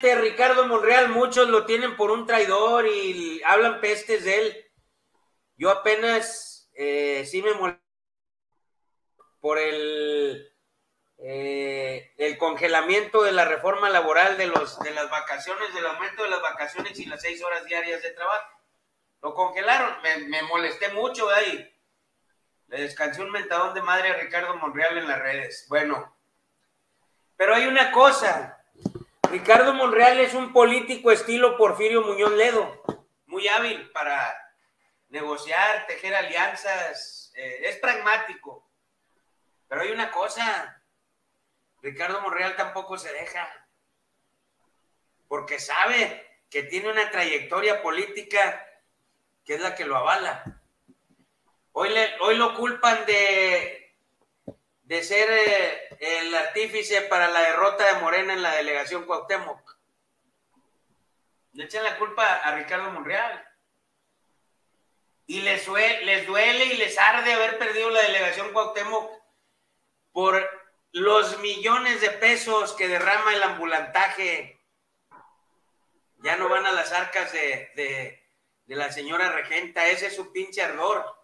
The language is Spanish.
Ricardo Monreal, muchos lo tienen por un traidor y hablan pestes de él. Yo apenas eh, sí me molesté por el, eh, el congelamiento de la reforma laboral de, los, de las vacaciones, del aumento de las vacaciones y las seis horas diarias de trabajo. Lo congelaron, me, molesté mucho ahí. Le descansé un mentadón de madre a Ricardo Monreal en las redes. Bueno, pero hay una cosa. Ricardo Monreal es un político estilo Porfirio Muñoz Ledo, muy hábil para negociar, tejer alianzas, eh, es pragmático. Pero hay una cosa, Ricardo Monreal tampoco se deja, porque sabe que tiene una trayectoria política que es la que lo avala. Hoy, le, hoy lo culpan de, de ser eh, el artífice para la derrota de Morena en la delegación Cuauhtémoc. Le echan la culpa a Ricardo Monreal. Y les, les duele y les arde haber perdido la delegación Cuauhtémoc por los millones de pesos que derrama el ambulantaje. Ya no van a las arcas de, de, la señora regenta, ese es su pinche ardor.